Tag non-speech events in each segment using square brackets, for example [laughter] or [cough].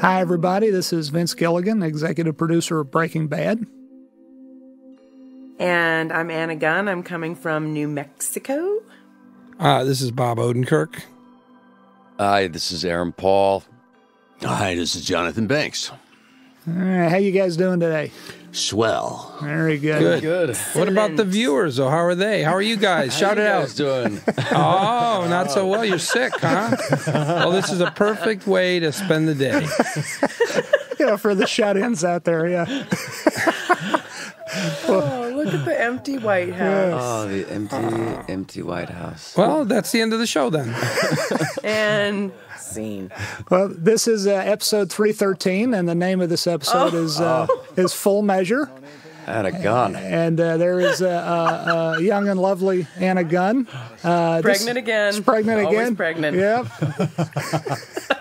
Hi, everybody. This is Vince Gilligan, executive producer of Breaking Bad. And I'm Anna Gunn. I'm coming from New Mexico. Uh, this is Bob Odenkirk. Hi, this is Aaron Paul. Hi, this is Jonathan Banks. All right, how you guys doing today? Swell. Very good. Good. Good. What about the viewers? Or how are they? How are you guys? [laughs] Shout How it you out. guys doing? [laughs] Oh, not so well. You're sick, huh? [laughs] Well, this is a perfect way to spend the day. Yeah, for the shut-ins out there. Yeah. Oh, look at the empty White House. oh, the empty, empty White House. Well, that's the end of the show then. And scene. Well, this is uh, episode 313, and the name of this episode is uh, is Full Measure. Had a gun. And uh, there is a, a, a young and lovely Anna Gunn. Uh, Pregnant again. Pregnant Always again. pregnant. Yep. [laughs]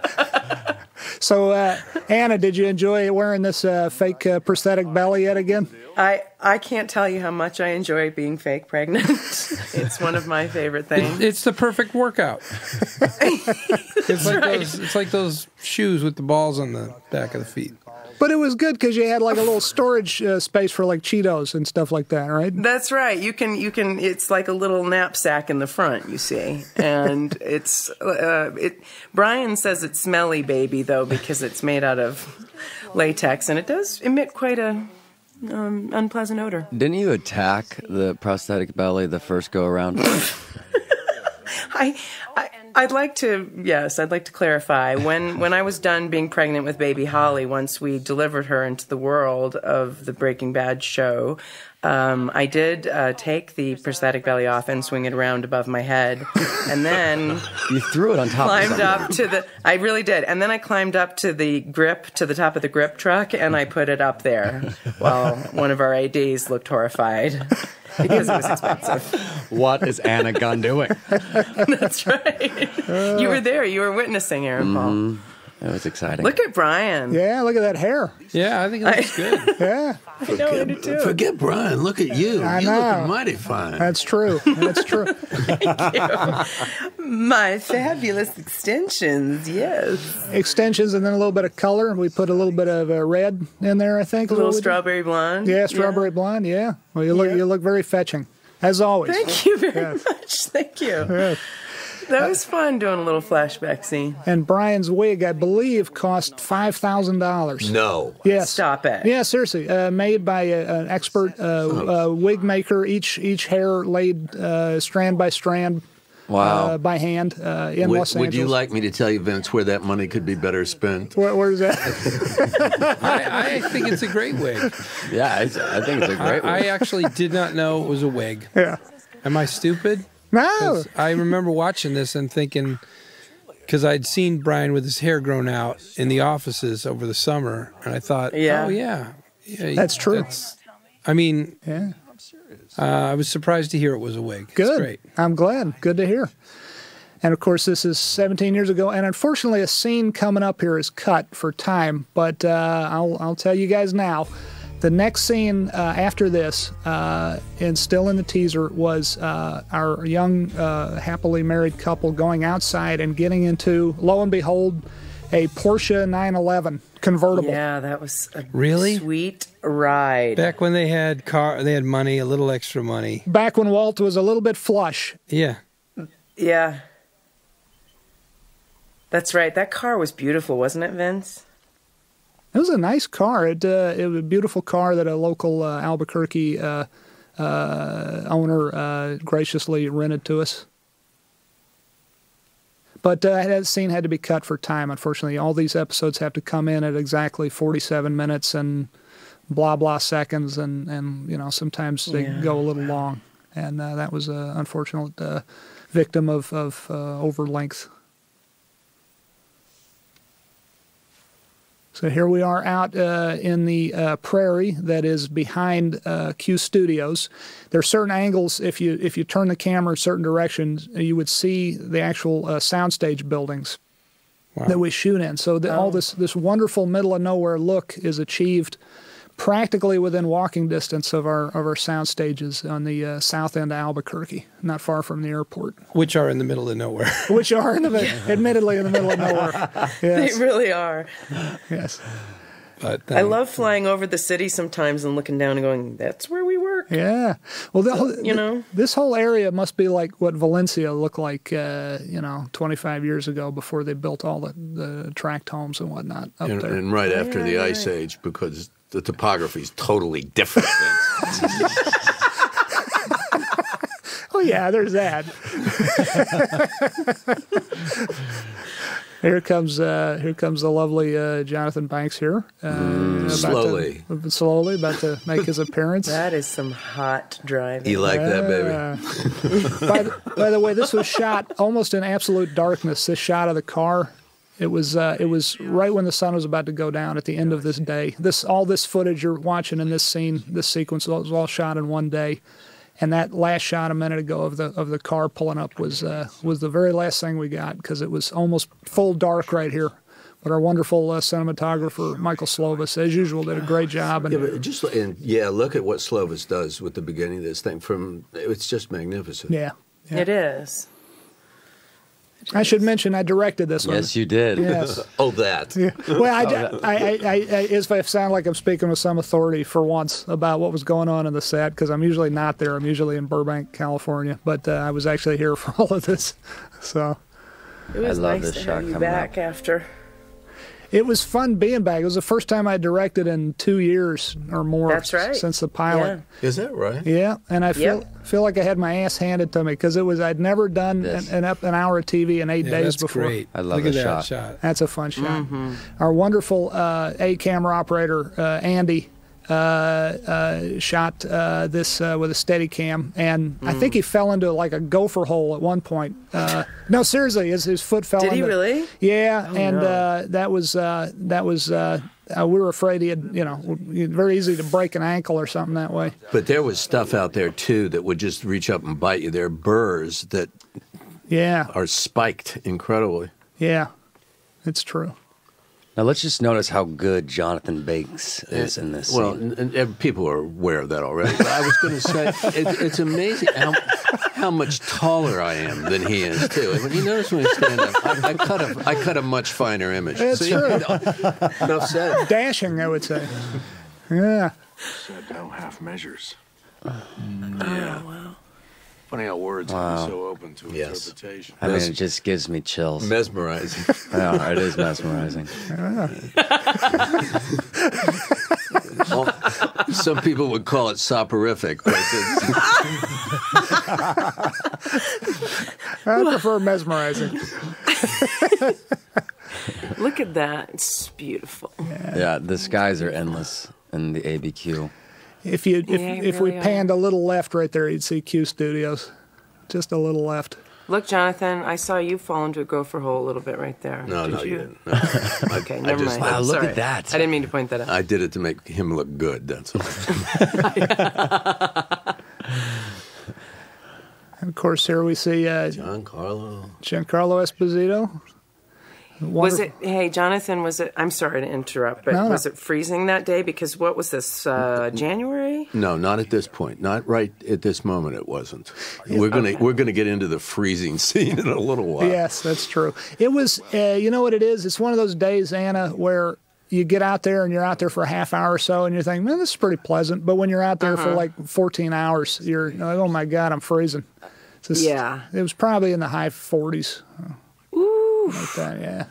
so, uh, Anna, did you enjoy wearing this uh, fake uh, prosthetic belly yet again? I, I can't tell you how much I enjoy being fake pregnant. [laughs] it's one of my favorite things. It's the perfect workout. [laughs] it's like those. It's like those shoes with the balls on the back of the feet. But it was good because you had like a little [laughs] storage uh, space for like Cheetos and stuff like that, right? That's right. You can you can. It's like a little knapsack in the front. You see, and [laughs] it's uh, it. Bryan says it's smelly baby though because it's made out of latex and it does emit quite a um, unpleasant odor. Didn't you attack the prosthetic belly the first go around? [laughs] [laughs] I, I I'd like to yes, I'd like to clarify when when I was done being pregnant with baby Holly once we delivered her into the world of the Breaking Bad show. Um, I did uh, take the prosthetic belly off and swing it around above my head, and then [laughs] you threw it on top of climbed something. up to the. I really did, and then I climbed up to the grip to the top of the grip truck, and I put it up there, [laughs] while one of our ads looked horrified because it was expensive. [laughs] What is Anna Gunn doing? [laughs] That's right. you were there. You were witnessing Aaron Paul. Mm-hmm. It was exciting. Look at Bryan. Yeah, look at that hair. Yeah, I think it looks good. [laughs] Yeah, I know I do too. Forget Bryan. Look at you. I You're know. looking mighty fine. that's true. That's true. [laughs] My fabulous extensions. Yes. Extensions and then a little bit of color. We put a little bit of uh, red in there, I think. A little What we strawberry blonde. Yeah, strawberry blonde. Yeah. Well, you look Yeah. you look very fetching, as always. Thank you very much. Thank you. Yeah. That was fun doing a little flashback scene. And Bryan's wig, I believe, cost five thousand dollars. No. Yes. Stop it. Yeah, seriously. Uh, made by a, an expert uh, uh, wig maker. Each each hair laid uh, strand by strand wow. uh, by hand uh, in Would, Los would you like me to tell you, Vince, where that money could be better spent? Where, where's that? [laughs] I, I think it's a great wig. yeah, it's, I think it's a I, great one. I actually did not know it was a wig. yeah. Am I stupid? No. I remember watching this and thinking, because I'd seen Bryan with his hair grown out in the offices over the summer, and I thought, Yeah. oh yeah, yeah, That's true. that's- I mean, Yeah. I'm serious. Uh, I was surprised to hear it was a wig. Good. great. I'm glad. Good to hear. And of course, this is 17 years ago, and unfortunately, a scene coming up here is cut for time. But uh, I'll I'll tell you guys now. The next scene uh, after this, uh, and still in the teaser, was uh, our young, uh, happily married couple going outside and getting into, lo and behold, a Porsche 911 convertible. Yeah, that was a Really? sweet ride. Back when they had car, they had money, a little extra money. Back when Walt was a little bit flush. Yeah, Yeah. That's right. That car was beautiful, wasn't it, Vince? It was a nice car. It uh, it was a beautiful car that a local uh, Albuquerque uh, uh, owner uh, graciously rented to us. But uh, that scene had to be cut for time. Unfortunately, all these episodes have to come in at exactly forty-seven minutes and blah blah seconds, and and you know sometimes they Yeah. go a little long, and uh, that was an unfortunate uh, victim of of uh, over length. So here we are out uh, in the uh, prairie that is behind uh, Q Studios. There are certain angles. If you if you turn the camera certain directions, you would see the actual uh, soundstage buildings Wow. that we shoot in. So the, all this this wonderful middle of nowhere look is achieved practically within walking distance of our of our sound stages on the uh, south end of Albuquerque, not far from the airport, which are in the middle of nowhere. [laughs] which are in the, admittedly in the middle of nowhere. [laughs] They really are. yes, But I um, love flying over the city sometimes and looking down and going, "That's where we work." yeah. Well, the, whole- You know? this whole area must be like what Valencia looked like, uh, you know, 25 years ago before they built all the, the tract homes and whatnot up And, there. and right after the right, Ice Age, because the topography is totally different. [laughs] Oh yeah, there's that. here comes uh, here comes the lovely uh, Jonathan Banks here. Uh, about to- slowly. slowly about to make his appearance. That is some hot driving. you like that, baby? Uh, by, the, by the way, this was shot almost in absolute darkness. This shot of the car, it was uh, it was right when the sun was about to go down at the end of this day. This all this footage you're watching in this scene, this sequence was all shot in one day. And that last shot a minute ago of the of the car pulling up was uh, was the very last thing we got because it was almost full dark right here. But our wonderful uh, cinematographer Michael Slovis, as usual, did a great job. And Yeah, but just and yeah, look at what Slovis does with the beginning of this thing. From it's just magnificent. yeah, yeah. It is. I should mention I directed this one. Yes, you did. Yes. [laughs] Oh, that. Yeah. Well, I, I, I, I, I, if I sound like I'm speaking with some authority for once about what was going on in the set, because I'm usually not there. I'm usually in Burbank, California, but uh, I was actually here [laughs] for all of this. So It was love nice this to shot have you coming back after. It was fun being back. It was the first time I directed in two years or more. That's right. Since the pilot. Is that right? Yeah, and I feel Yep. feel like I had my ass handed to me because it was I'd never done an, an, an hour of TV in eight yeah, days that's before. great. I love Look at that shot. shot. That's a fun shot. Mm-hmm. Our wonderful uh, A camera operator, uh, Andy, shot uh, this uh, with a steady cam, and I think he Mm. fell into like a gopher hole at one point. Uh, no, seriously, his, his foot fell Did he really? Yeah, and no. uh, that was uh, that was. Uh, uh, we were afraid he had, you know, very easy to break an ankle or something that way. But there was stuff out there too that would just reach up and bite you. There are burrs that Yeah, are spiked incredibly. yeah, it's true. Now let's just notice how good Jonathan Banks is in this Well, scene. and, and people are aware of that already. But I was going to say [laughs] it, it's amazing how how much taller I am than he is too. And when you notice when we stand up, I, I cut a I cut a much finer image. It's See? true. [laughs] Enough said. Dashing, I would say. Yeah. Said no half measures. Oh, wow. Funny how words can Wow. be so open to Yes. interpretation. I mean, it just gives me chills. Mesmerizing. [laughs] Yeah, it is mesmerizing. [laughs] Well, some people would call it soporific, but [laughs] I prefer mesmerizing. Look at that. It's beautiful. Yeah, the skies are endless in the ABQ. If you if, Yeah, if we really are. panned a little left right there, you'd see Q Studios. Just a little left. Look, Jonathan, I saw you fall into a gopher hole a little bit right there. no, Did no, you you? didn't. No. I, [laughs] Okay, I never just- mind. Wow, look at that. I didn't mean to point that out. I did it to make him look good. That's all. [laughs] And of course, here we see uh, John Carlo. Giancarlo Esposito. Was it? Hey, Jonathan. Was it? I'm sorry to interrupt, but No, no. was it freezing that day? Because what was this? Uh, January? No, not at this point. Not right at this moment. It wasn't. We're gonna we're gonna get into the freezing [laughs] scene in a little while. Yes, that's true. It was, uh, you know what it is? It's one of those days, Anna, where you get out there and you're out there for a half hour or so and you're thinking, man, this is pretty pleasant. But when you're out there for Uh-huh. like 14 hours, you're like, oh my God, I'm freezing. Just- Yeah. It was probably in the high 40s. Ooh. Like that, yeah.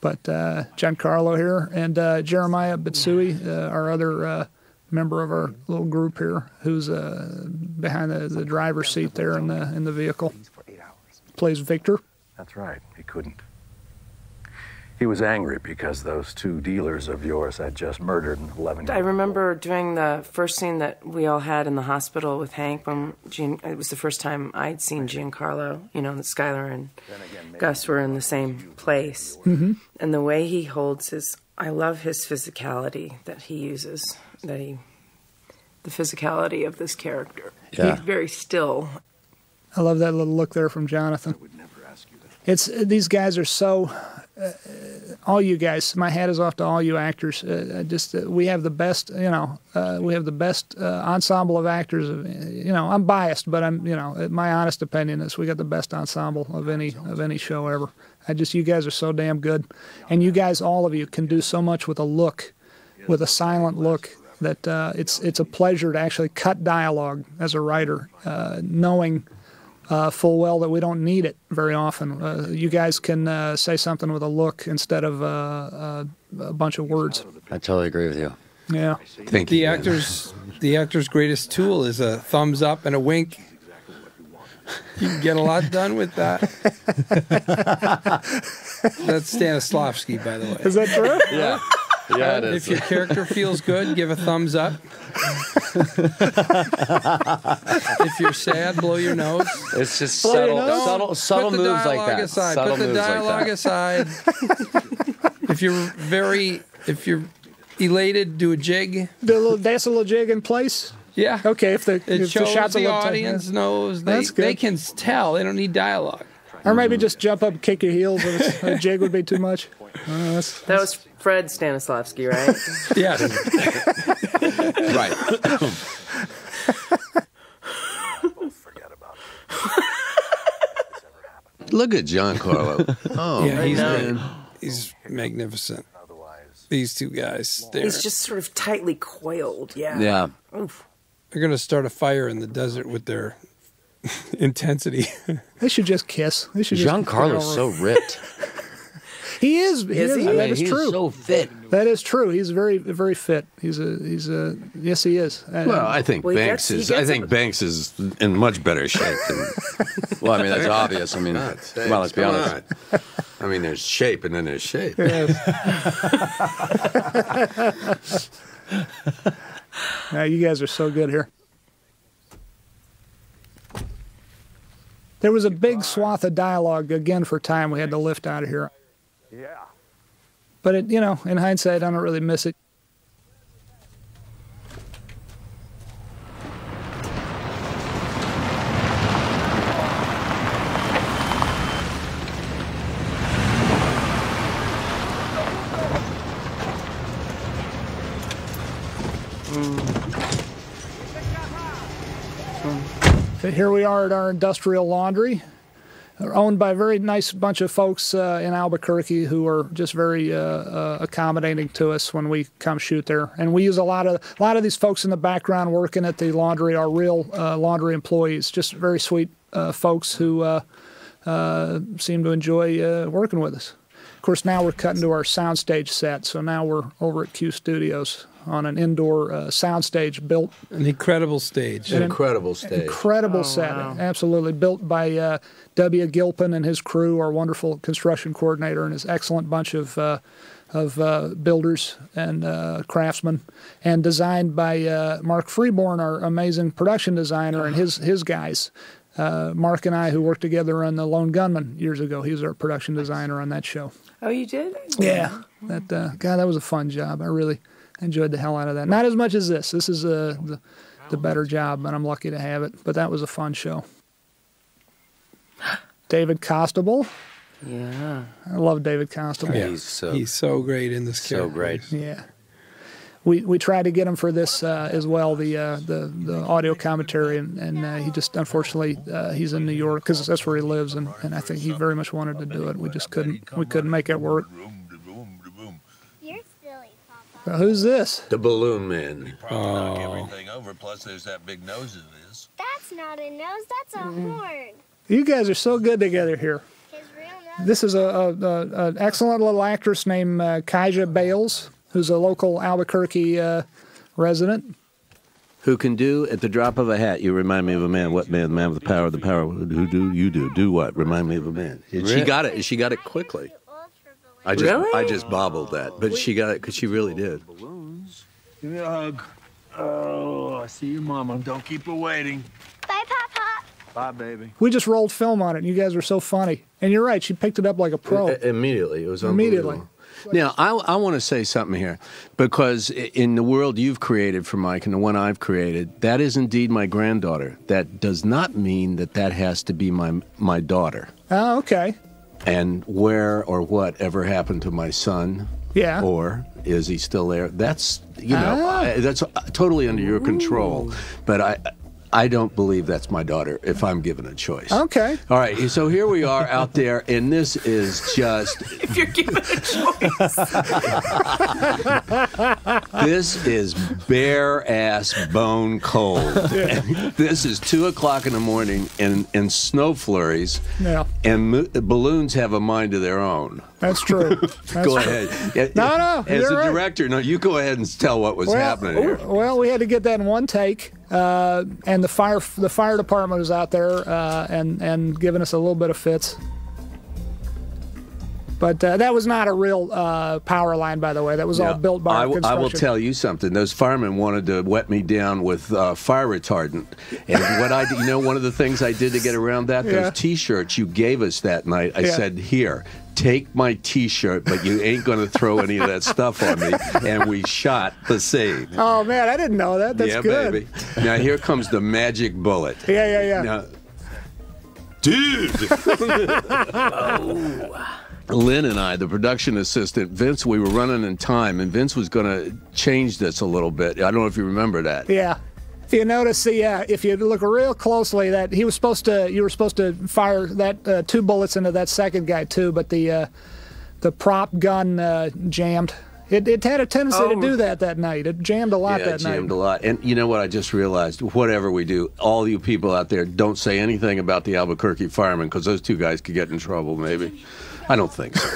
But uh, Giancarlo here and uh, Jeremiah Bitsui, uh, our other uh, member of our little group here, who's uh, behind the, the driver's seat there in the in the vehicle, plays Victor. That's right. He couldn't. He was angry because those two dealers of yours had just murdered an 11 I remember doing the first scene that we all had in the hospital with Hank when Gian, it was the first time I'd seen Giancarlo. You know, that Skyler and Gus were in the same place, mm-hmm. and the way he holds his. I love his physicality that he uses. That he, the physicality of this character. Yeah. He's very still. I love that little look there from Jonathan. would never ask you that. It's these guys are so uh, all you guys. My hat is off to all you actors. Uh, just uh, we have the best, you know, uh, we have the best uh, ensemble of actors. You know, I'm biased, but I'm, you know, my honest opinion is we got the best ensemble of any of any show ever. I just, you guys are so damn good, and you guys, all of you, can do so much with a look, with a silent look. That uh, it's it's a pleasure to actually cut dialogue as a writer, knowing uh, full well that we don't need it very often. Uh, you guys can uh, say something with a look instead of uh, uh, a bunch of words. I totally agree with you. Yeah. Thank The you. actor's the actor's greatest tool is a thumbs up and a wink. You can get a lot done with that. [laughs] That's Stanislavski, by the way. Is that true? Yeah. Yeah, it is. If your character feels good, give a thumbs up. [laughs] if you're sad, blow your nose. It's just Blow your subtle, nose. subtle, subtle Put the moves like dialogue that. Aside. Subtle Put the moves like dialogue that. aside. if you're very, if you're elated, do a jig. Do a little dance a little jig in place. Yeah. Okay, if the, It if the shows shots a the little tight, audience knows. They, That's good. they can tell. They don't need dialogue. or maybe just jump up, and kick your heels. If [laughs] a jig would be too much. Uh, that's, That was Fred Stanislavski, right? [laughs] yeah. right. [laughs] [laughs] Look at Giancarlo. Oh, yeah, he's know. He's magnificent. Otherwise. These two guys, they're, He's just sort of tightly coiled. Yeah. Yeah. Oof. they're going to start a fire in the desert with their intensity. they should just kiss. They should just Giancarlo's so ripped. He is. He Is is. he? That Man, is he's true. so fit. that is true. He's very, very fit. He's a. He's a. Yes, he is. Uh, well, I think Well, Banks gets- is. I think it. Banks is in much better shape than. [laughs] Well, I mean, that's obvious. I mean, Thanks. well, let's be honest. on. I mean, there's shape and then there's shape. [laughs] Now you guys are so good here. There was a big swath of dialogue again for time we had to lift out of here. Yeah. But it, you know, in hindsight, I don't really miss it. But here we are at our industrial laundry, owned by a very nice bunch of folks uh, in Albuquerque who are just very uh, uh, accommodating to us when we come shoot there. And we use a lot of a lot of these folks in the background working at the laundry are real uh, laundry employees, just very sweet uh, folks who uh, seem to enjoy working with us. Of course, now we're cutting to our soundstage set, so now we're over at Q Studios on an indoor uh, soundstage built An incredible stage. An Incredible stage. incredible set, absolutely built by uh, W. Gilpin and his crew, our wonderful construction coordinator, and his excellent bunch of uh, of uh, builders and uh, craftsmen, and designed by uh, Mark Freeborn, our amazing production designer, and his his guys. Uh, Mark and I, who worked together on the Lone Gunmen years ago, he was our production designer on that show. Oh, you did? Yeah, that uh, God, that was a fun job. I really enjoyed the hell out of that. Not as much as this. This is uh, the the better job, and I'm lucky to have it. But that was a fun show. [gasps] David Costabile. Yeah. I love David Costabile. Yeah. He's so He's so great in this so great. Yeah. We, we tried to get him for this uh, as well, the uh, the the audio commentary, and, and uh, he just unfortunately uh, he's in New York because that's where he lives, and, and I think he very much wanted to do it. We just couldn't we couldn't make it work. You're silly, Papa. Who's this? The Balloon Man. Oh. everything over. Plus, there's that big nose of his. That's not a nose, that's a horn. You guys are so good together here. His real nose. This is a, a, a an excellent little actress named uh, Kaija Bales, who's a local Albuquerque uh, resident. Who can do at the drop of a hat? You remind me of a man. What man? The man with the power. Of the power. Who do you do? Do what? Remind me of a man. She got it. She got it quickly. Too old for balloons. I just Really? I just bobbled that, but she got it because she really did. Balloons. Give me a hug. Oh, I see your Mama. Don't keep her waiting. Bye, Papa. Bye, baby. We just rolled film on it, and you guys were so funny. And you're right, she picked it up like a pro. I- immediately, it was Immediately. Now, I, I want to say something here because in the world you've created for Mike and the one I've created, that is indeed my granddaughter. That does not mean that that has to be my my daughter. Oh, okay. And where or what ever happened to my son? Yeah. Or is he still there? That's you know Ah. I, that's totally under your control. But I I don't believe that's my daughter if I'm given a choice. Okay. All right, so here we are out there, and this is just [laughs] If you're given a choice. this is bare ass bone cold. And [laughs] this is two o'clock in the morning, and and snow flurries, Yeah. and mo- balloons have a mind of their own. That's true. [laughs] That's go true. ahead. Yeah, No, no, As a right. director, no, you go ahead and tell what was well, happening here. Well, we had to get that in one take, and the fire the fire department was out there uh, and and giving us a little bit of fits. But uh, that was not a real uh, power line, by the way. That was all built by I, our w- I will tell you something. Those firemen wanted to wet me down with uh, fire retardant, and what I, did- you know, one of the things I did to get around that, Yeah. those T-shirts you gave us that night. I Yeah. said, "Here, take my T-shirt, but you ain't going to throw any of that stuff on me." And we shot the scene. Oh man, I didn't know that. That's yeah, good. baby. Now here comes the magic bullet. Yeah, yeah, yeah. Now, dude. [laughs] Lynn and I, the production assistant, Vince, we were running in time, and Vince was going to change this a little bit. I don't know if you remember that. Yeah. If you notice, the uh, if you look real closely, that he was supposed to, you were supposed to fire that uh, two bullets into that second guy too, but the uh, the prop gun uh, jammed. It, it had a tendency to Oh. do that that night. It jammed a lot Yeah, that jammed night. a lot. And you know what? I just realized, whatever we do, all you people out there, don't say anything about the Albuquerque firemen because those two guys could get in trouble, maybe. I don't think so,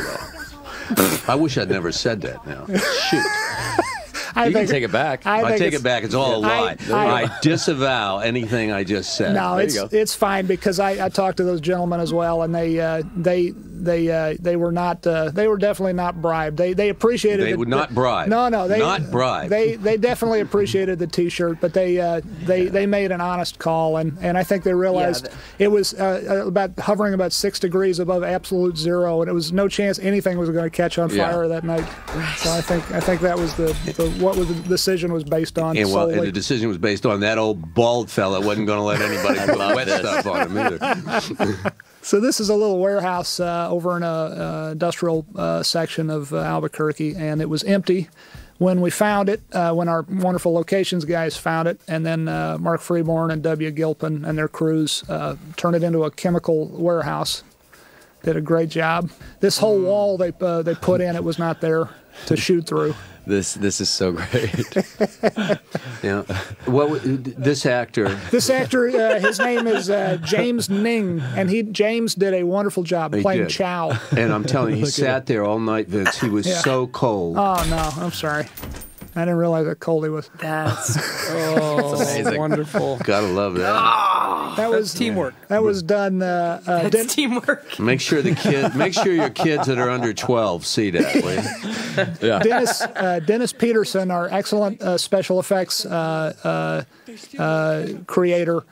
though. I wish I'd never said that now. Shoot. I You can take it back. I, I, take it back. It's all a lie. I- I, disavow anything I just said. No, There it's it's fine because I, I talked to those gentlemen as well, and they uh, they they uh, they were not uh, they were definitely not bribed. They they appreciated. They the- would not the- bribe. No, no, they Not bribe. They they definitely appreciated the T-shirt, but they uh, they they made an honest call, and, and I think they realized that- it was uh, about hovering about six degrees above absolute zero, and it was no chance anything was going to catch on Yeah. fire that night. So I think I think that was the, the what was the decision was based on. And well, and the decision was based on that old bald fella wasn't going to let anybody [laughs] put wet stuff on him either. [laughs] So this is a little warehouse uh, over in a uh, industrial uh, section of uh, Albuquerque, and it was empty when we found it. Uh, when our wonderful locations guys found it, and then uh, Mark Freeborn and W. Gilpin and their crews uh, turned it into a chemical warehouse. Did a great job. This whole wall they uh, they put in, it was not there to shoot through. This this is so great. [laughs] Yeah. What this actor? This actor, uh, his name is uh, James Ning, and he James did a wonderful job He playing did. Chow. And I'm telling you, he [laughs] sat there all night, Vince. He was Yeah. so cold. Oh no, I'm sorry. I didn't realize how cold he was. [laughs] [laughs] That's Oh, amazing. wonderful. Gotta love that. That was teamwork. That was done. Uh, uh, that's Den- teamwork. Make sure the kid, make sure your kids that are under 12 see that. will you? [laughs] Yeah. Dennis uh, Dennis Peterson, our excellent uh, special effects uh, uh, uh, creator,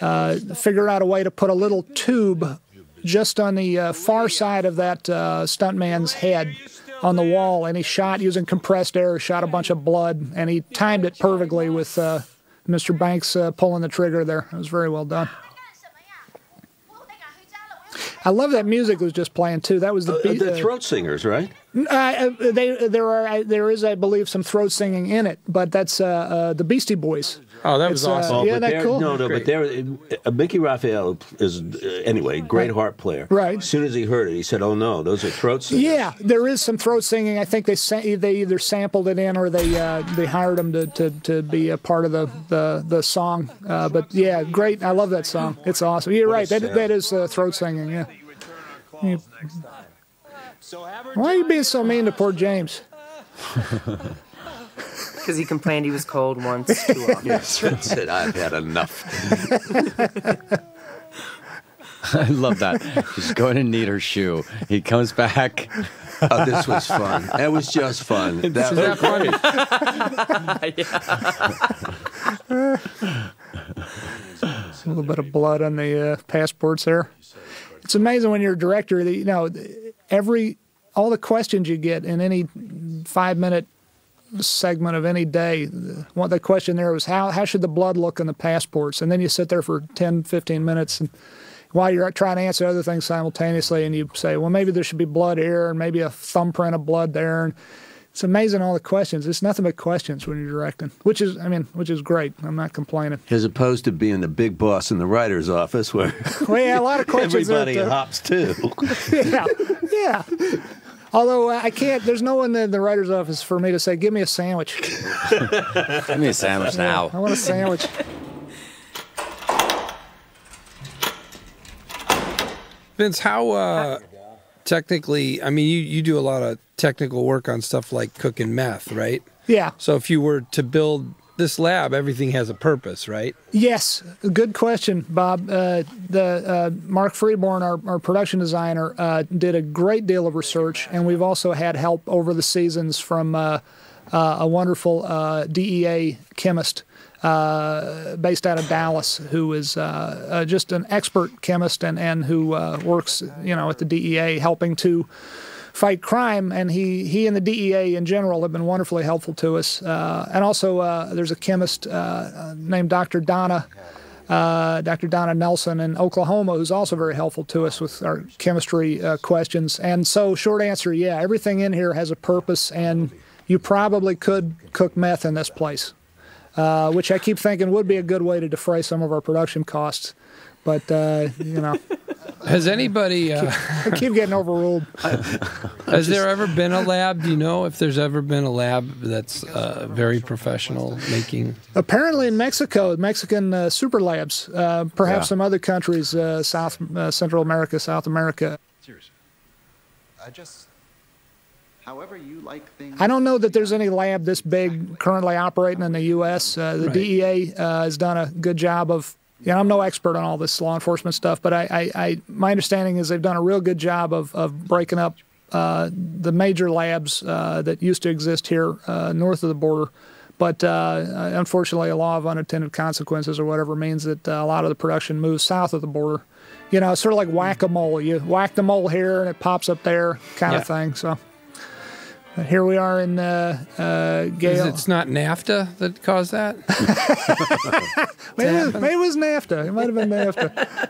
uh, figured out a way to put a little tube just on the uh, far side of that uh, stuntman's head on the wall, and he shot using compressed air, shot a bunch of blood, and he timed it perfectly with uh, Mr. Banks uh, pulling the trigger there. It was very well done. I love that music was just playing too. That was the beat. the uh, throat singers, right? Uh, uh, they, there are, uh, there is, I believe, some throat singing in it, but that's uh, uh, the Beastie Boys. Oh, that was It's, uh, awesome. yeah, but that cool? No, no, but they're, uh, Mickey Raphael is, uh, anyway, great harp player. Right. As soon as he heard it, he said, oh no, those are throat singers. Yeah, there is some throat singing. I think they sa- they either sampled it in or they uh, they hired them to, to, to be a part of the the, the song. Uh, but yeah, great. I love that song. It's awesome. You're right. That that is uh, throat singing. Yeah. You- Why are you being so mean to poor James? [laughs] [laughs] Because he complained he was cold once too [laughs] often. Yes, that's it. I've had enough. [laughs] I love that. She's going to need her shoe. He comes back. Oh, this was fun. That was just fun. That Is that funny? [laughs] a little bit of blood on the uh, passports there. It's amazing when you're a director that you know every all the questions you get in any five minute segment of any day. What the question there was how how should the blood look in the passports, and then you sit there for 10, 15 minutes and. while you're trying to answer other things simultaneously, and you say, well, maybe there should be blood here, and maybe a thumbprint of blood there, and it's amazing all the questions. It's nothing but questions when you're directing, which is, I mean, which is great. I'm not complaining. As opposed to being the big boss in the writer's office where Well, yeah, a lot of [laughs] questions. everybody hops too. [laughs] yeah, yeah. Although uh, I can't, there's no one in the writer's office for me to say, "Give me a sandwich." [laughs] Give me a sandwich now. I want a sandwich. Vince, how uh, technically? I mean, you you do a lot of technical work on stuff like cooking meth, right? Yeah. So if you were to build this lab, everything has a purpose, right? Yes, good question, Bob. Uh, the uh, Mark Freeborn, our, our production designer, uh, did a great deal of research, and we've also had help over the seasons from uh, uh, a wonderful uh, DEA chemist uh, based out of Dallas, who is uh, uh, just an expert chemist and and who works, you know, at the DEA, helping to fight crime, and he he and the DEA in general have been wonderfully helpful to us. Uh, and also, uh, there's a chemist uh, named Dr. Donna. Uh, Dr. Donna Nelson in Oklahoma, who's also very helpful to us with our chemistry uh, questions. And so, short answer, yeah, everything in here has a purpose, and you probably could cook meth in this place, uh, which I keep thinking would be a good way to defray some of our production costs. But uh, you know, Has anybody? Uh, I keep getting overruled. [laughs] has there ever been a lab? Do you know if there's ever been a lab that's uh, very professional making? Apparently in Mexico, Mexican uh, super labs, uh, perhaps Yeah. some other countries, uh, South uh, Central America, South America. Seriously. I just, however you like things. I don't know that there's any lab this big currently operating in the U.S. Uh, the Right. DEA uh, has done a good job of. You know, I'm no expert on all this law enforcement stuff, but I, I, I my understanding is they've done a real good job of, of breaking up uh, the major labs uh, that used to exist here uh, north of the border. But uh, unfortunately, a law of unintended consequences or whatever means that uh, a lot of the production moves south of the border. You know, it's sort of like whack a mole. You whack the mole here and it pops up there, kind Yeah. of thing. So here we are in uh, uh, Gale. it's not NAFTA that caused that? [laughs] Maybe, it was- maybe it was NAFTA. It might have been NAFTA.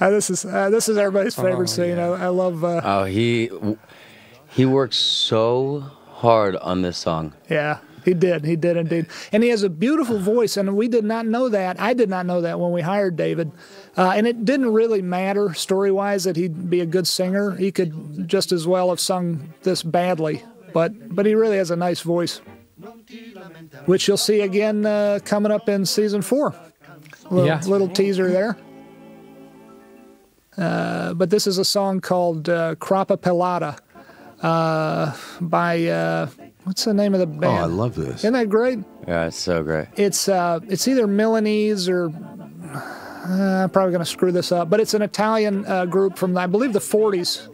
Uh, this is uh, this is everybody's favorite Oh, scene. I, I love. Uh, Oh, he he works so hard on this song. Yeah, he did. He did indeed. And he has a beautiful voice, and we did not know that. I did not know that when we hired David. Uh, and it didn't really matter story wise that he'd be a good singer. He could just as well have sung this badly, but but he really has a nice voice, which you'll see again uh, coming up in season four. Little, Yeah. little teaser there. Uh, but this is a song called uh, Crapa Pelada uh, by uh, what's the name of the band? Oh. I love this. Isn't that great? Yeah, it's so great. It's uh, it's either Milanese or uh, I'm probably going to screw this up, but it's an Italian uh, group from I believe the 40s,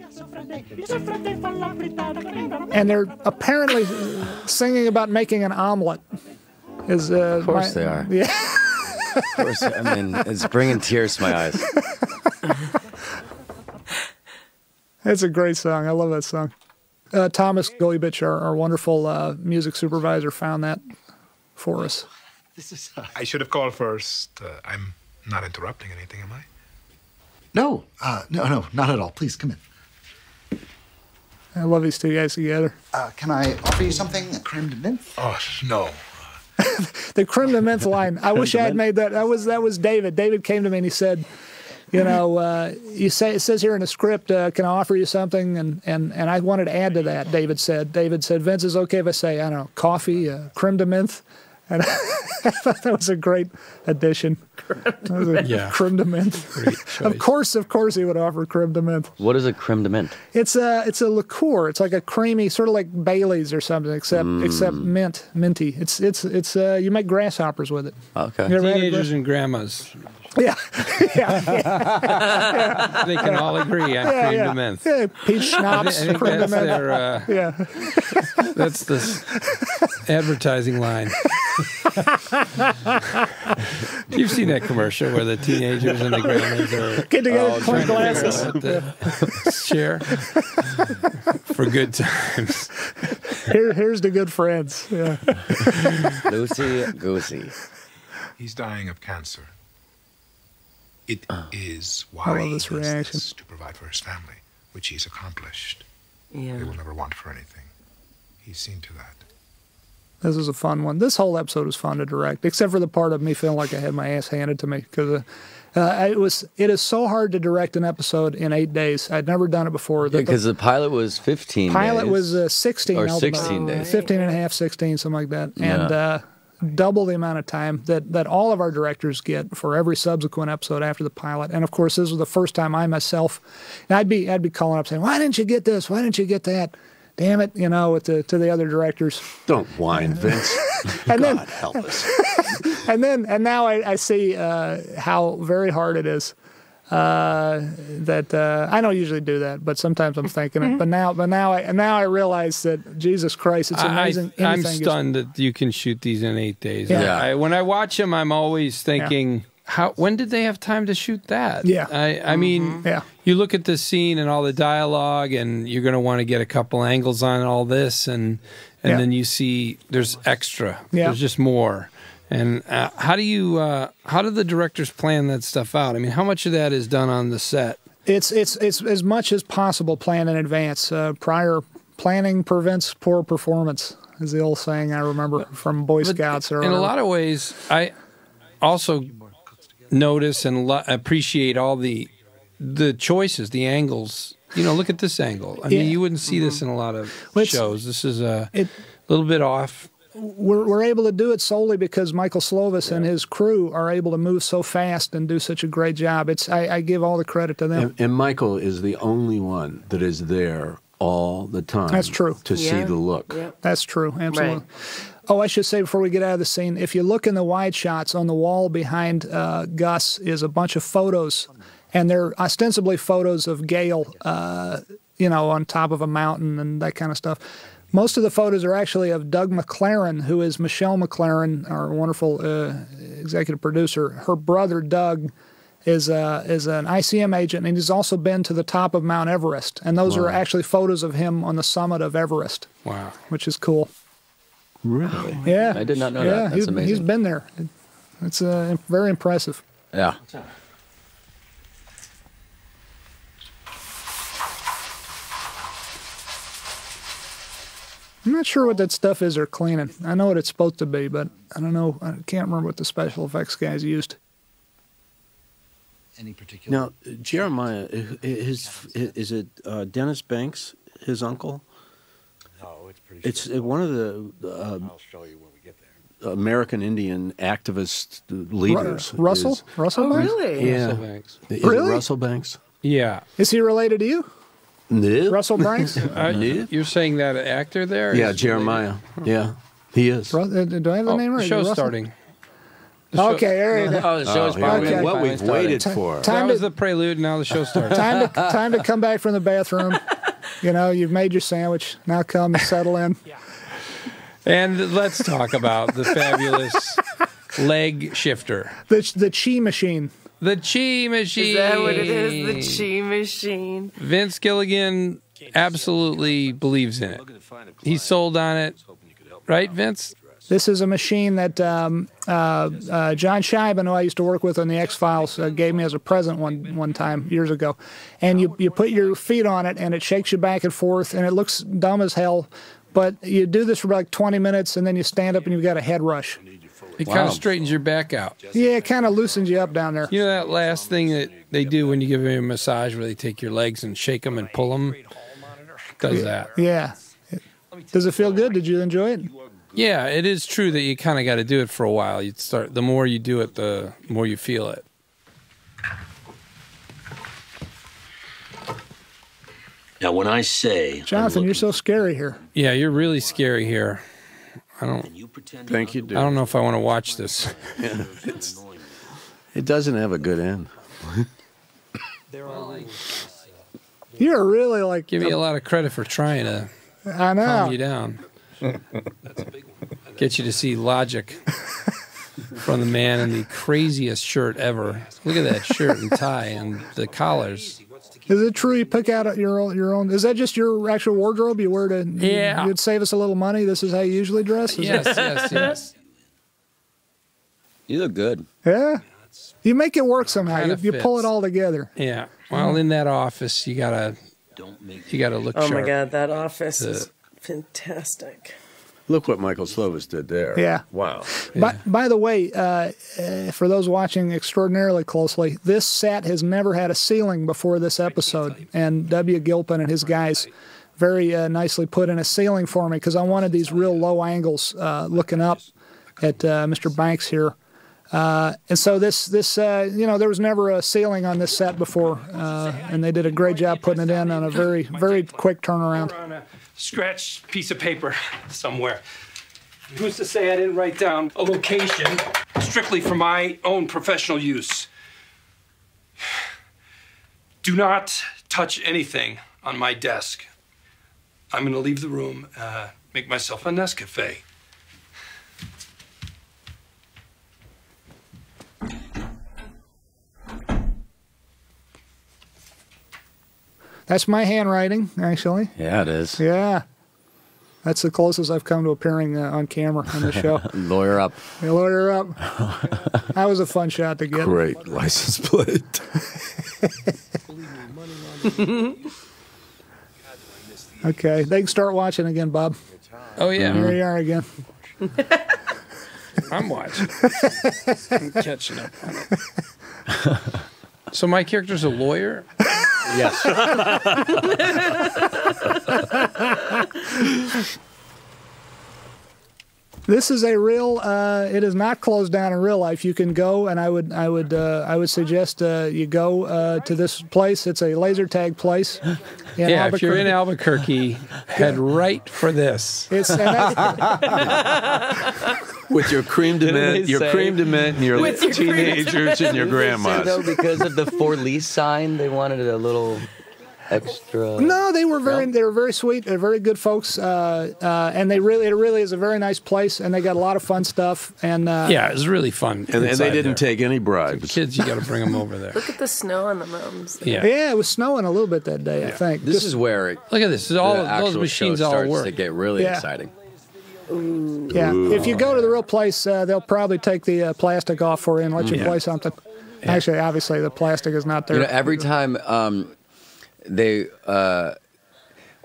and they're apparently singing about making an omelet. Is uh, Of course my- they are. Yeah. Of course, I mean, it's bringing tears to my eyes. It's a great song. I love that song. Uh, Thomas Golubich, our, our wonderful uh, music supervisor, found that for us. This is. I should have called first. Uh, I'm not interrupting anything, am I? No, uh, no, no, not at all. Please come in. I love these two guys together. Uh, can I offer you something? Creme de menthe? Oh no. [laughs] the creme de menthe line. I wish I had made that. That was that was David. David came to me and he said, you know, uh, you say it says here in the script, uh, can I offer you something? And and and I wanted to add to that. David said. David said, Vince is okay if I say I don't know coffee, uh, creme de menthe. And [laughs] I thought that was a great addition. That was a Yeah. creme de menthe. [laughs] Of course, of course, he would offer creme de menthe. What is a creme de menthe? It's a it's a liqueur. It's like a creamy, sort of like Bailey's or something, except Mm. except mint, minty. It's it's it's uh, you make grasshoppers with it. Okay. You ever Teenagers and grandmas. [laughs] Yeah, yeah. They can all agree on Yeah, creme yeah. de menthe. Yeah, peach schnapps, thi- I think creme de that's menthe. their, uh, yeah. That's the advertising line. You've seen that commercial where the teenagers and the grandmas are Get together, all clink trying glasses. out what to share for good times. Here, here's the good friends. Yeah. Lucy Goosey. He's dying of cancer. It is I why love he this does reaction. this to provide for his family, which he's accomplished. Yeah. He will never want for anything. He's seen to that. This is a fun one. This whole episode was fun to direct, except for the part of me feeling like I had my ass handed to me because uh, uh, it was. It is so hard to direct an episode in eight days. I'd never done it before. The- Because the pilot was 15 pilot days. was uh, 16 Or ultimately. 16 days. 15 and a half 16 something like that and Yeah. uh, double the amount of time that, that all of our directors get for every subsequent episode after the pilot and of course this was the first time i myself and i'd be i'd be calling up saying why didn't you get this why didn't you get that damn it you know with the, to the other directors Don't whine, Vince. [laughs] and then God help us. [laughs] and then and now I, I see uh, how very hard it is. Uh, that uh, I don't usually do that, but sometimes I'm thinking it. But now, but now I and now I realize that Jesus Christ, it's amazing. I, am anything gets- stunned that you can shoot these in eight days. Yeah. I, when I watch them, I'm always thinking, how? When did they have time to shoot that? Yeah. I, I mean, Yeah. you look at the scene and all the dialogue, and you're going to want to get a couple angles on all this, and and Yeah. then you see there's extra. Yeah. There's just more. And uh, how do you? Uh, how do the directors plan that stuff out? I mean, how much of that is done on the set? It's it's it's as much as possible plan in advance. Uh, prior planning prevents poor performance, is the old saying I remember from Boy Scouts. Or in a lot of ways, I also notice and lo- appreciate all the the choices, the angles. You know, look at this angle. I Yeah. mean, you wouldn't see this in a lot of Well, shows. This is a It- little bit off. We're, we're able to do it solely because Michael Slovis and his crew are able to move so fast and do such a great job. It's I, I give all the credit to them. And, and Michael is the only one that is there all the time. That's true. To see the look. That's true, absolutely. Oh, I should say before we get out of the scene, if you look in the wide shots on the wall behind uh, Gus is a bunch of photos, and they're ostensibly photos of Gale, uh, you know, on top of a mountain and that kind of stuff. Most of the photos are actually of Doug MacLaren, who is Michelle MacLaren, our wonderful uh, executive producer. Her brother Doug is uh, is an ICM agent, and he's also been to the top of Mount Everest. And those are actually photos of him on the summit of Everest, Wow. which is cool. Really? Yeah, I did not know yeah, that. That's he's, amazing. He's been there. It's uh, very impressive. Yeah. I'm not sure what that stuff is they're cleaning. I know what it's supposed to be, but I don't know. I can't remember what the special effects guys used. Any particular? Now, Jeremiah, i- his, is it uh, Dennis Banks, his uncle? No, it's pretty. It's uh, one of the uh, I'll show you when we get there. American Indian activist leaders. Ru- Russell? is- Russell Oh, Banks? really? yeah. Russell Banks. Is Really? it Russell Banks? Yeah. Is he related to you, No. Russell Banks? [laughs] Uh, Yeah. You're saying that actor there? Yeah, is Jeremiah. Yeah, he is. Ru- uh, do I have the? Oh, name right? show's Russell? starting. The show- Okay, there you go. Oh, the show's here we probably go. what we've starting. waited for. That Time was the prelude. Now the show starts. time to [laughs] time to come back from the bathroom. You know, you've made your sandwich. Now come and settle in. [laughs] and let's talk about the fabulous leg shifter, The the chi machine. The Chi machine. Is that what it is? The chi machine. Vince Gilligan absolutely believes in it. He's sold on it, right, Vince? This is a machine that um, uh, uh, John Shiban, who I used to work with on the X Files, uh, gave me as a present one one time years ago. And you you put your feet on it, and it shakes you back and forth, and it looks dumb as hell. But you do this for like 20 minutes, and then you stand up, and you've got a head rush. It kind of straightens your back out. Yeah, it kind of loosens you up down there. You know that last thing that they do when you give me a massage, where they take your legs and shake them and pull them. Does that? Yeah. Does it feel good? Did you enjoy it? Yeah, it is true that you kind of got to do it for a while. You start the more you do it, the more you feel it. Now, when I say, Jonathan, you're so scary here. Yeah, you're really scary here. I don't. you pretend Thank you, dude. I don't know if I want to watch this. Yeah, [laughs] it's, it doesn't have a good end. You're really like. Give me a lot of credit for trying to I calm you know. down. Get you to see logic [laughs] from the man in the craziest shirt ever. Look at that shirt and tie and the collars. Is it true you pick out your own, your own? Is that just your actual wardrobe you wear to? Yeah. You'd save us a little money. This is how you usually dress. Is Yes, [laughs] yes, yes. You look good. Yeah. You make it work somehow. You, you pull it all together. Yeah. Well, in that office, you gotta you gotta look Oh sharp. my God, that office to- is fantastic. Look what Michael Slovis did there. Yeah. Wow. By, by the way, uh, uh, for those watching extraordinarily closely, this set has never had a ceiling before this episode, and W. Gilpin and his guys very uh, nicely put in a ceiling for me because I wanted these real low angles uh, looking up at uh, Mr. Banks here. Uh, and so this, this, uh, you know, there was never a ceiling on this set before, uh, and they did a great job putting it in on a very, very quick turnaround. Scratched piece of paper somewhere. Who's to say I didn't write down a location strictly for my own professional use? Do not touch anything on my desk. I'm going to leave the room, uh, make myself a Nescafe. That's my handwriting, actually. Yeah, it is. Yeah. That's the closest I've come to appearing uh, on camera on the show. [laughs] Lawyer up. Hey, lawyer up. [laughs] that was a fun shot to get. Great license plate. [laughs] okay, they can start watching again, Bob. Oh yeah. Here you are again. I'm watching. I'm catching up on it. So my character's a lawyer. Yes. [laughs] [laughs] This is a real. Uh, it is not closed down in real life. You can go, and I would, I would, uh, I would suggest uh, you go uh, to this place. It's a laser tag place. [laughs] in yeah, if you're in Albuquerque. Albuquerque, head right for this. It's [laughs] With your cream de mint, your say- cream de mint, and your With your teenagers and your Didn't say, grandmas. though, because of the for lease sign, they wanted a little extra. no, they were very, they were very sweet. They're very good folks, uh, uh, and they really, it really is a very nice place, and they got a lot of fun stuff. And uh, Yeah, it was really fun. and, and they didn't there. take any bribes. kids. You got to bring them over there. Look at the snow on the mountains. Yeah. yeah, it was snowing a little bit that day. I think. This Just- is where it, Look at this. the All those machines all work. to get really Yeah. exciting. Yeah, if you go to the real place, uh, they'll probably take the uh, plastic off for you and let you Yeah. play something. Actually, obviously, the plastic is not there. You know, every time um, they uh,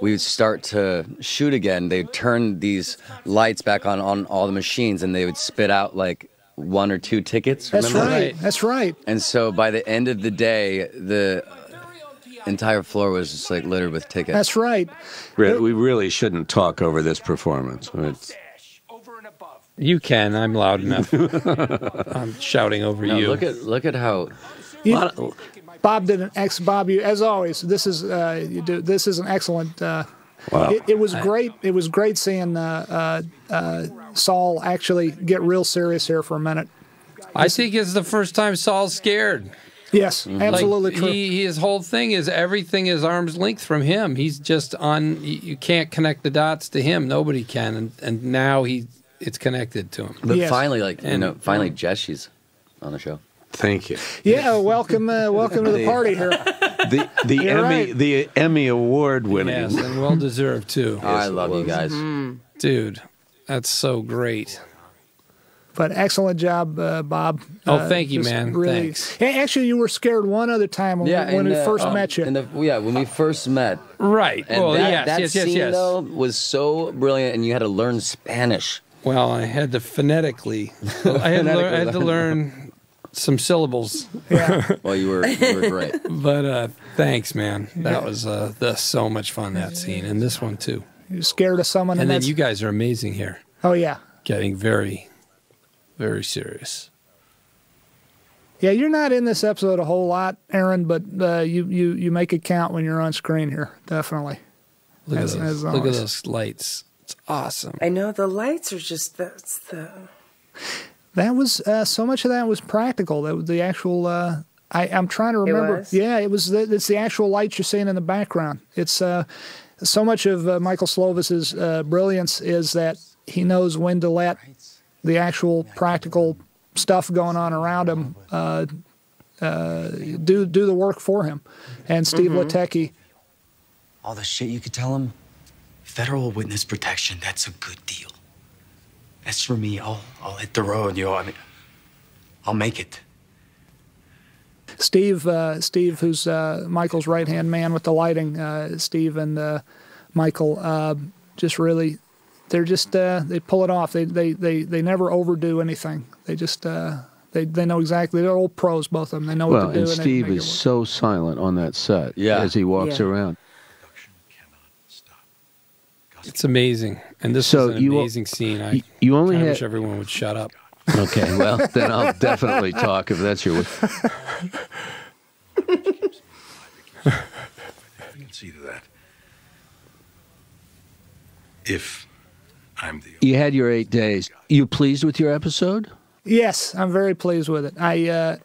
we would start to shoot again, they'd turn these lights back on on all the machines, and they would spit out like one or two tickets. That's remember? right. Right. That's right. And so by the end of the day, the entire floor was just like littered with tickets. That's right. Re- We really shouldn't talk over this performance. It's, Over and above. You can. I'm loud enough. [laughs] I'm shouting over No, you. look at look at how You- Bob did an ex. Bob, you as always. This is uh, you do. This is an excellent. Uh, wow. it, it was great. It was great seeing uh, uh, uh, Saul actually get real serious here for a minute. I think it's the first time Saul's scared. Yes, absolutely like, true. He, his whole thing is everything is arm's length from him. He's just on. You you can't connect the dots to him. Nobody can, and and now he it's connected to him. But Yes. finally, like you know, finally Jesse's on the show. Thank you. yeah, welcome, uh, welcome to the party here. The the You're Emmy right. the Emmy award winning. Yes, and well deserved too, [laughs] I love you guys. dude. That's so great. But excellent job, uh, Bob. Oh, Uh, thank you, man. Really. Thanks. Hey, actually, you were scared one other time when, Yeah, we, when and, we first um, met you. and the- yeah, when we first met. Right. And well, that, yes, that yes, yes, scene yes. though was so brilliant, and you had to learn Spanish. Well, I had to phonetically. [laughs] I had, to learn, I had to learn some syllables. yeah. [laughs] Well, you were you were great. [laughs] But uh, thanks, man. That was uh, that's so much fun that scene, and this one too. You're scared of someone, And and, then that's, you guys are amazing here, oh yeah, getting very, very serious. yeah. You're not in this episode a whole lot, Aaron, but uh, you you you make it count when you're on screen here. Definitely. Look As- at those. as Look at those lights. It's awesome. I know the lights are just that's the That was uh, so much of that was practical. That was the actual. Uh, I, I'm trying to remember. was? Yeah, it was. The, it's the actual lights you're seeing in the background. It's uh, so much of uh, Michael Slovis's uh, brilliance is that he knows when to let the actual practical stuff going on around him uh, uh, do do the work for him. And Steve Mm-hmm. Latecki, All the shit you could tell him, federal witness protection, that's a good deal. As for me, I'll, I'll hit the road, yo. I mean, I'll make it. Steve, uh, Steve, who's uh, Michael's right hand man with the lighting, uh, Steve and uh, Michael, uh, just really, they're just uh, they pull it off. They they they they never overdo anything. They just uh, they they know exactly. They're old pros, both of them. They know Well, what to do. Well, and Steve make it is so silent on that set Yeah. as he walks Yeah. around. It's amazing, and this So is an you- amazing scene. I you- you only had- wish everyone would shut up. Okay, well [laughs] then I'll definitely talk if that's your. We can see to that. If I'm the You had your eight days. You pleased with your episode? Yes, I'm very pleased with it. I uh,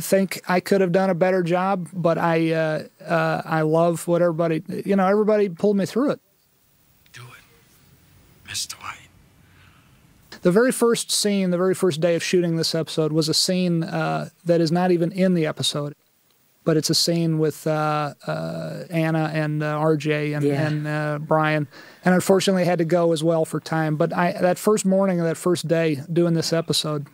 think I could have done a better job, but I uh, uh, I love what everybody you know. Everybody pulled me through it. Mr. White. The very first scene, the very first day of shooting this episode, was a scene uh, that is not even in the episode, but it's a scene with uh, uh, Anna and uh, RJ and, Yeah. and uh, Bryan, and unfortunately I had to go as well for time. But I that first morning of that first day doing this episode,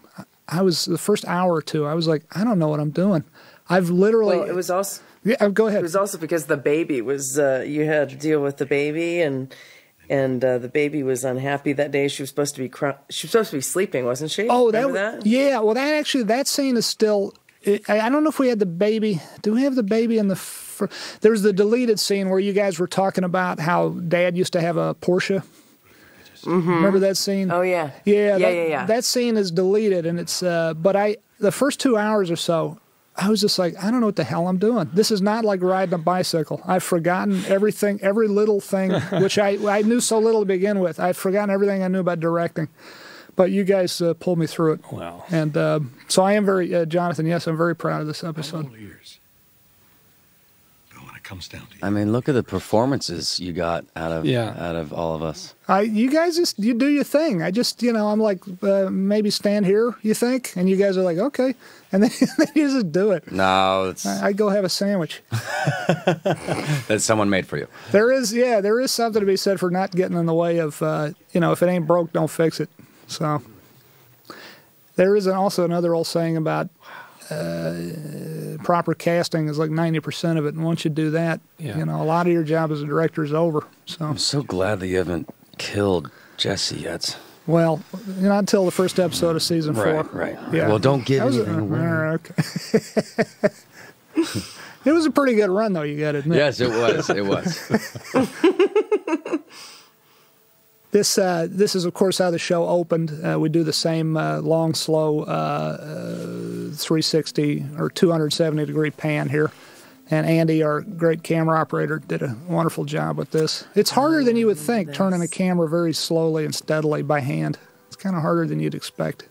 I was the first hour or two. I was like, I don't know what I'm doing. I've literally. Well, it was also. Yeah, go ahead. It was also because the baby was. Uh, you had to deal with the baby, and and uh, the baby was unhappy that day. She was supposed to be. Cry- she was supposed to be sleeping, wasn't she? Oh, that, was yeah. Well, that actually that scene is still. I I don't know if we had the baby. Do we have the baby in the? Fr- there was the deleted scene where you guys were talking about how Dad used to have a Porsche. Remember that scene? Oh yeah. Yeah, Yeah, that, yeah, yeah. That scene is deleted, and it's. Uh, but I, the first two hours or so, I was just like, I don't know what the hell I'm doing. This is not like riding a bicycle. I've forgotten everything, every little thing, [laughs] which I I knew so little to begin with. I've forgotten everything I knew about directing. But you guys uh, pulled me through it. Wow. And uh, so I am very, uh, Jonathan. Yes, I'm very proud of this episode. when it comes down to I mean, look at the performances you got out of Yeah. out of all of us. I, you guys just you do your thing. I just, you know, I'm like uh, maybe stand here. You think, and you guys are like, okay, and then, [laughs] then you just do it. No, it's I, I go have a sandwich. [laughs] that someone made for you. There is, yeah, there is something to be said for not getting in the way of, uh, you know, if it ain't broke, don't fix it. So there is an, also another old saying about uh, proper casting is like ninety percent of it, and once you do that, Yeah. you know, a lot of your job as a director is over. So I'm so glad that you haven't killed Jesse yet. well, not until the first episode of season Right, four. right. Yeah. Well, don't give a- away. right, okay. [laughs] it was a pretty good run, though. You got to admit. Yes, it was. It was. [laughs] This uh, this is of course how the show opened. Uh, we do the same uh, long, slow uh, uh, 360 or 270 degree pan here, and Andy, our great camera operator, did a wonderful job with this. It's harder than you would think, turning a camera very slowly and steadily by hand. It's kind of harder than you'd expect.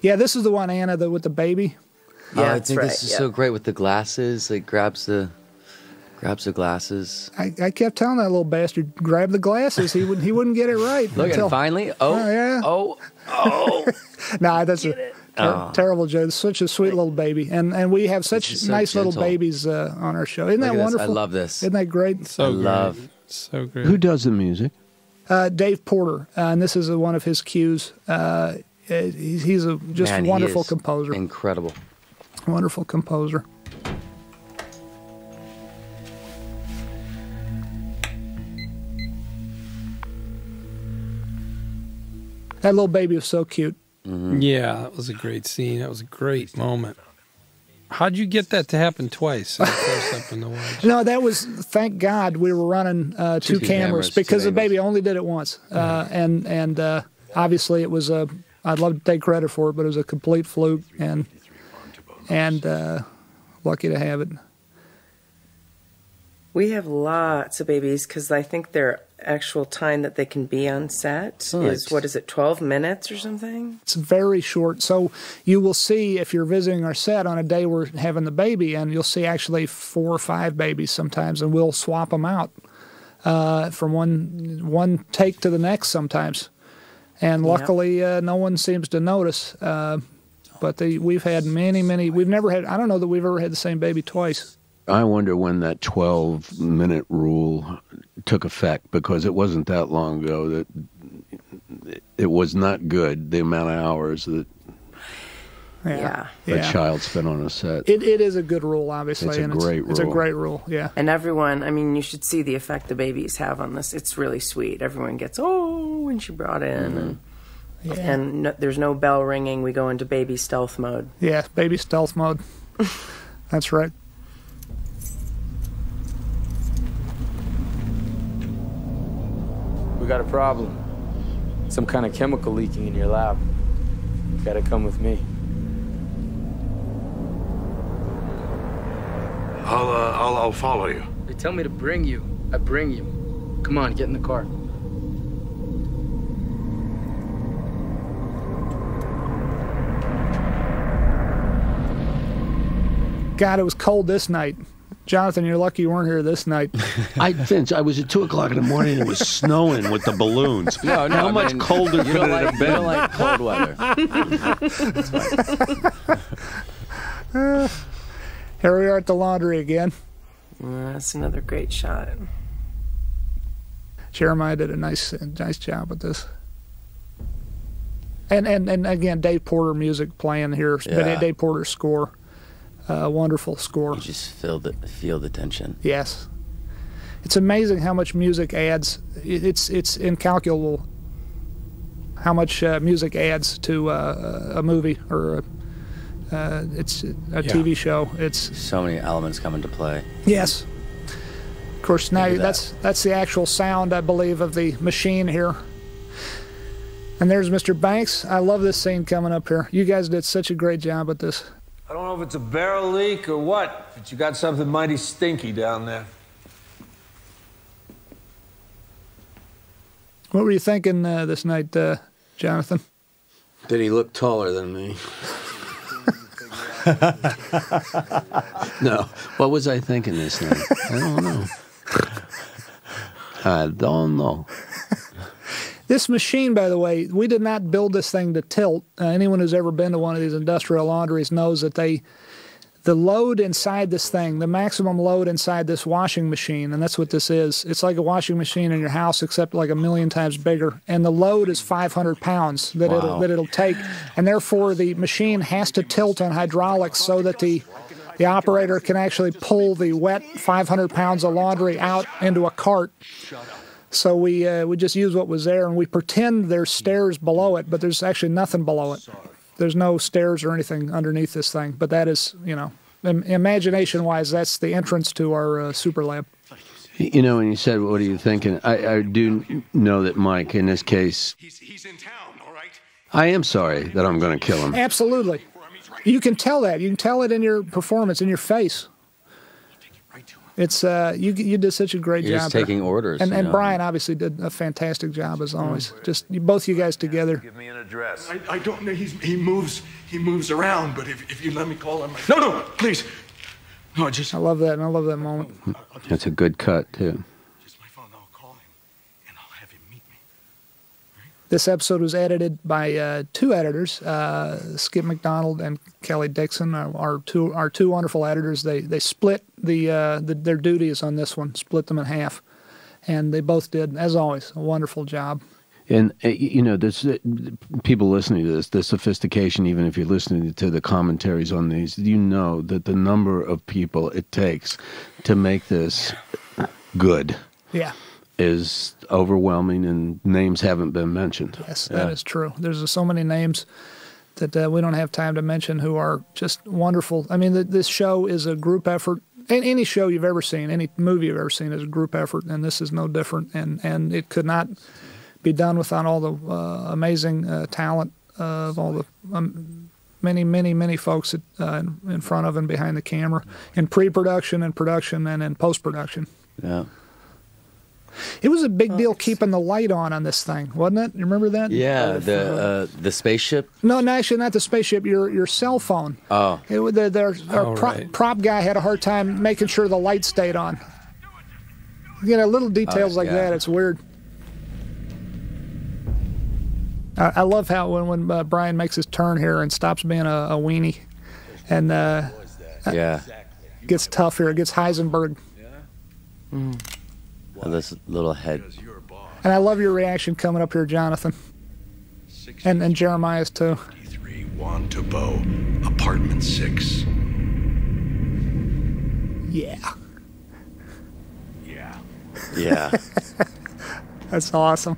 Yeah, this is the one Anna the, with the baby. oh, I think this is so great with the glasses. It grabs the grabs the glasses. I, I kept telling that little bastard, grab the glasses. He wouldn't he wouldn't get it right. [laughs] Look at until- it finally. Oh, yeah. oh, oh. [laughs] nah, that's a ter- Oh. terrible joke. Such a sweet little baby, and and we have such so nice little babies uh, on our show. Isn't Look that wonderful? I love this. Isn't that great? So I great. love. So great. Who does the music? Uh, Dave Porter, uh, and this is uh, one of his cues. Uh, he's, he's a just Man, he wonderful is composer. Incredible. Wonderful composer. That little baby was so cute. Yeah, that was a great scene. That was a great moment. How'd you get that to happen twice? in the close up in the? [laughs] No, that was thank God we were running uh, two, Two cameras, cameras, because the baby only did it once, uh, and and uh, obviously it was a. I'd love to take credit for it, but it was a complete fluke, and and uh, lucky to have it. We have lots of babies because I think their actual time that they can be on set Oh, is what is it, twelve minutes or something? It's very short, so you will see if you're visiting our set on a day we're having the baby, and you'll see actually four or five babies sometimes, and we'll swap them out uh, from one one take to the next sometimes. And luckily, uh, no one seems to notice. Uh, but they, we've had many, many. We've never had. I don't know that we've ever had the same baby twice. I wonder when that 12 minute rule took effect because it wasn't that long ago that it was not good the amount of hours that Yeah. That Yeah. child spent on a set. It, it is a good rule, obviously. It's a and great it's, It's a great rule, yeah. And everyone, I mean, you should see the effect the babies have on this. It's really sweet. Everyone gets, oh, when she brought in. And, mm-hmm. Yeah. and no, there's no bell ringing. We go into baby stealth mode. Yeah, baby stealth mode. [laughs] That's right. We got a problem. Some kind of chemical leaking in your lab. You gotta come with me. I'll, uh, I'll, I'll follow you. They tell me to bring you. I bring you. Come on, get in the car. God, it was cold this night. Jonathan, you're lucky you weren't here this night. [laughs] I Vince, I was at two o'clock in the morning. It was snowing with the balloons. No, no, How I much mean, colder you could it like- have you been? don't like cold weather. Uh, [laughs] [laughs] here we are at the laundry again. Uh, that's another great shot. Jeremiah did a nice nice job with this. And and and again, Dave Porter music playing here. but Yeah. Dave Porter score, uh, wonderful score. You just feel the feel the tension. Yes, it's amazing how much music adds. It's it's incalculable how much uh, music adds to uh, a movie or a, uh, it's a Yeah. TV show. It's So many elements come into play. Yes. Of course, now that. that's that's the actual sound, I believe, of the machine here. And there's Mr. Banks. I love this scene coming up here. You guys did such a great job with this. I don't know if it's a barrel leak or what, but you got something mighty stinky down there. What were you thinking uh, this night, uh, Jonathan? Did he look taller than me? no. What was I thinking this night? I don't know. I don't know. This machine, by the way, we did not build this thing to tilt. Uh, anyone who's ever been to one of these industrial laundries knows that they, the load inside this thing, the maximum load inside this washing machine, and that's what this is. It's like a washing machine in your house, except like a million times bigger. And the load is 500 pounds that it'll that it'll take, and therefore the machine has to tilt on hydraulics so that the the operator can actually pull the wet 500 pounds of laundry out into a cart. So we uh, we just use what was there, and we pretend there's stairs below it, but there's actually nothing below it. There's no stairs or anything underneath this thing. But that is, you know, im- imagination-wise, that's the entrance to our uh, super lab. You know, when you said, "What are you thinking?" I, I do know that Mike, in this case, he's, he's in town. All right. I am sorry that I'm going to kill him. Absolutely, you can tell that. You can tell it in your performance, in your face. It's uh, you you did such a great You're job. just there. taking orders, and and know. Bryan obviously did a fantastic job as always. Just you, both you guys together. Give me an address. I, I don't know. He's, he moves. He moves around. But if, if you let me call him, no, no, please. No, just. I love that, and I love that moment. That's a good cut too. This episode was edited by uh, two editors, uh, Skip Macdonald and Kelley Dixon, are, are two our two wonderful editors. They they split the, uh, the their duties on this one, split them in half, and they both did, as always, a wonderful job. And uh, you know, this uh, people listening to this, the sophistication. Even if you're listening to the commentaries on these, you know that the number of people it takes to make this good Yeah, is overwhelming, and names haven't been mentioned. yes, that is true. There's so many names that uh, we don't have time to mention who are just wonderful. I mean, th this show is a group effort. And any show you've ever seen, any movie you've ever seen, is a group effort, and this is no different. And and it could not be done without all the uh, amazing uh, talent of all the um, many, many, many folks that, uh, in, in front of and behind the camera, in pre-production and production and in post-production. Yeah. It was a big deal keeping the light on on this thing, wasn't it? You remember that? Yeah, the uh, the spaceship. No, no, actually, not the spaceship. Your your cell phone. Oh, It, was- the, their, our Oh, prop, right. prop guy had a hard time making sure the light stayed on. You know, little details Uh, like yeah. that. It's weird. I, I love how when when uh, Bryan makes his turn here and stops being a, a weenie, and uh, yeah. gets tough here. It gets Heisenberg. Oh, this little head. And I love your reaction coming up here, Jonathan. And and Jeremiah's too. Juan Tabo, apartment six. Yeah. Yeah. Yeah. [laughs] That's awesome.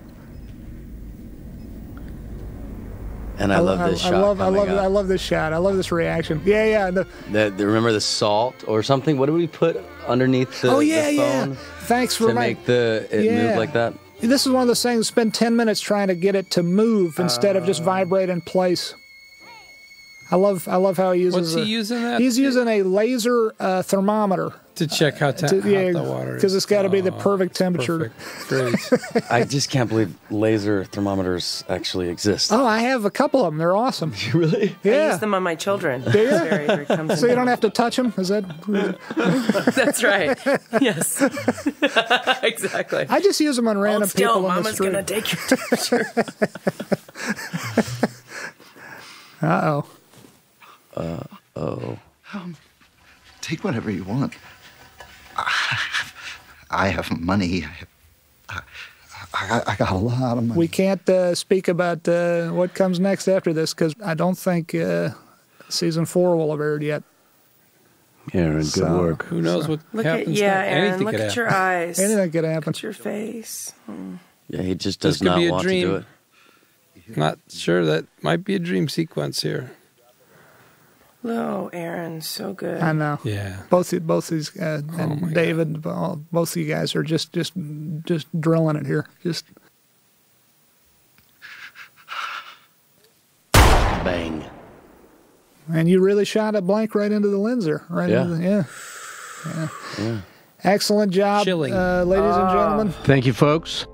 And I, love this I, shot. love, I love, up. I love this shot. I love this reaction. Yeah, yeah. The, The, the- remember the salt or something? What did we put underneath the, oh yeah, the yeah. phone Thanks for to my- make the it move like that? This is one of those things. Spend ten minutes trying to get it to move instead of Uh. just vibrate in place. I love, I love how he uses. What's he a- using that He's using a laser uh, thermometer to check how ta- to- hot yeah, the water is. because it's got to be the Oh, perfect temperature. Perfect. Great. [laughs] I just can't believe laser thermometers actually exist. Oh, I have a couple of them. They're awesome. [laughs] really? I Yeah. use them on my children. Do you? Very, very so you don't have to touch them. Is that? [laughs] That's right. Yes. exactly. I just use them on random Hold still, people on the Mama's street. gonna take your temperature. Uh oh. Uh oh. Um, take whatever you want. [laughs] I have money. I, I, I got a lot of money. We can't uh, speak about uh, what comes next after this because I don't think uh, season four will have aired yet. Aaron, good So- work. Who knows what Look at happens yeah, next? Aaron. Anything Look could at your eyes. Anything could happen. Look at your face. Hmm. Yeah, he just This does could not be a want to dream. do it. Not sure that might be a dream sequence here. No, Aaron, so good. I know. Yeah. Both both these uh, and David, all- both of you guys are just just just drilling it here. Just Bang. and you really shot a blank right into the lens there. Right. Yeah. Into the, yeah. Yeah. Yeah. Excellent job, Uh, ladies and gentlemen. Thank you, folks.